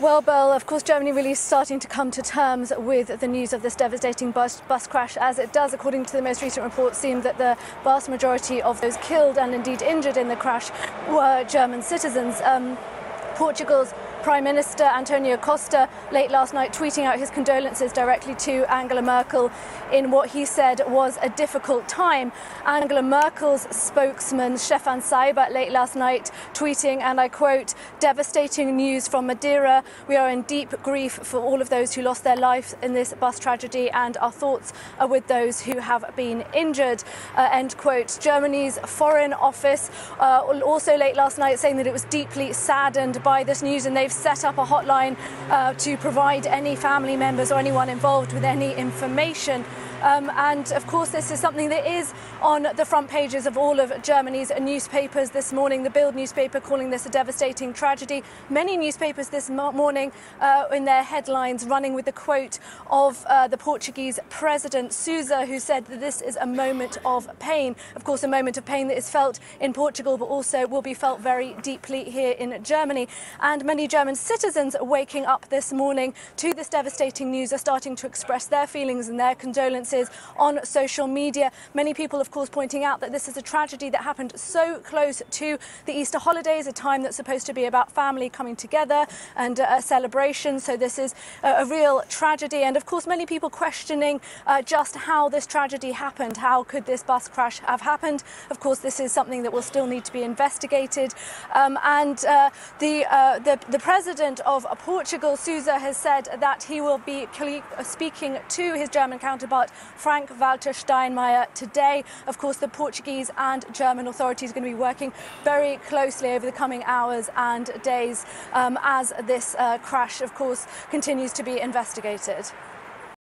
Well, Bill, of course, Germany really is starting to come to terms with the news of this devastating bus, bus crash, as it does, according to the most recent report, seem that the vast majority of those killed and indeed injured in the crash were German citizens. Um, Portugal's Prime Minister Antonio Costa late last night tweeting out his condolences directly to Angela Merkel in what he said was a difficult time. Angela Merkel's spokesman Steffen Seibert late last night tweeting, and I quote, devastating news from Madeira. We are in deep grief for all of those who lost their lives in this bus tragedy, and our thoughts are with those who have been injured. Uh, end quote. Germany's Foreign Office uh, also late last night saying that it was deeply saddened by this news and they they've set up a hotline uh, to provide any family members or anyone involved with any information um, and of course, this is something that is on the front pages of all of Germany's newspapers this morning. The Bild newspaper calling this a devastating tragedy. Many newspapers this morning uh, in their headlines running with the quote of uh, the Portuguese president, Sousa, who said that this is a moment of pain. Of course, a moment of pain that is felt in Portugal, but also will be felt very deeply here in Germany. And many German citizens waking up this morning to this devastating news are starting to express their feelings and their condolences on social media. Many people, of course, pointing out that this is a tragedy that happened so close to the Easter holidays, a time that's supposed to be about family coming together and uh, a celebration. So this is a, real tragedy. And of course, many people questioning uh, just how this tragedy happened. How could this bus crash have happened? Of course, this is something that will still need to be investigated. Um, and uh, the, uh, the, the president of Portugal, Sousa, has said that he will be speaking to his German counterpart Frank Walter Steinmeier today. Of course, the Portuguese and German authorities are going to be working very closely over the coming hours and days um, as this uh, crash, of course, continues to be investigated.